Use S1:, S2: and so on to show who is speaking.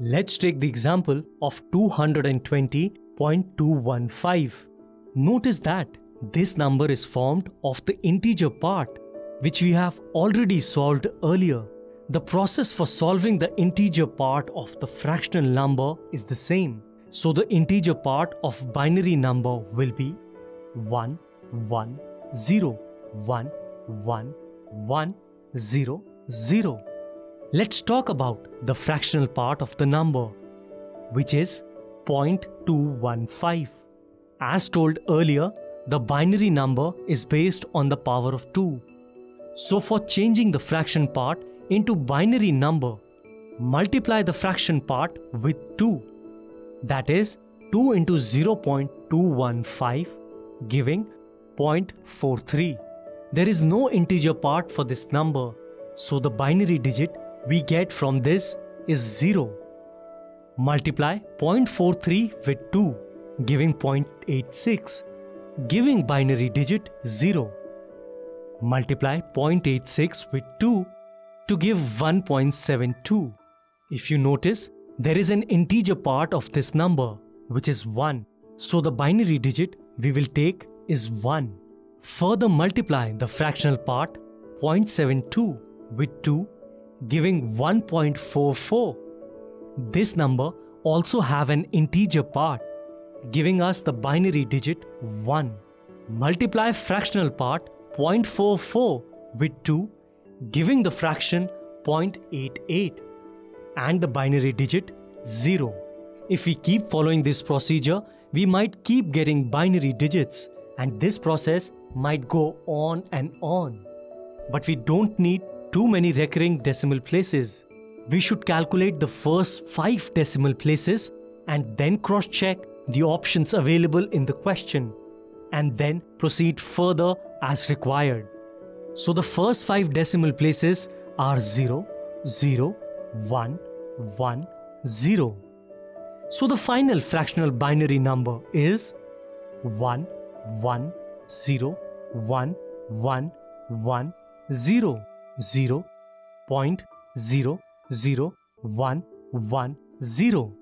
S1: Let's take the example of 220.215. Notice that this number is formed of the integer part, which we have already solved earlier. The process for solving the integer part of the fractional number is the same. So the integer part of binary number will be 1, 1, 0, 1, 1, 1, 0, 0. Let's talk about the fractional part of the number, which is 0.215. As told earlier, the binary number is based on the power of 2. So for changing the fraction part into binary number, multiply the fraction part with 2. That is 2 into 0.215 giving 0.43. There is no integer part for this number, so the binary digit we get from this is 0. Multiply 0.43 with 2, giving 0.86, giving binary digit 0. Multiply 0.86 with 2 to give 1.72. If you notice, there is an integer part of this number, which is 1. So the binary digit we will take is 1. Further multiply the fractional part 0.72 with 2 giving 1.44. This number also have an integer part giving us the binary digit 1. Multiply fractional part 0.44 with 2 giving the fraction 0.88 and the binary digit 0. If we keep following this procedure, we might keep getting binary digits and this process might go on and on. But we don't need too many recurring decimal places. We should calculate the first 5 decimal places and then cross check the options available in the question and then proceed further as required. So the first 5 decimal places are 0, 0, 1, 1, 0. So the final fractional binary number is 1, 1, 0, 1, 1, 1, 0, 0, point 0, 0, 1, 1, 0.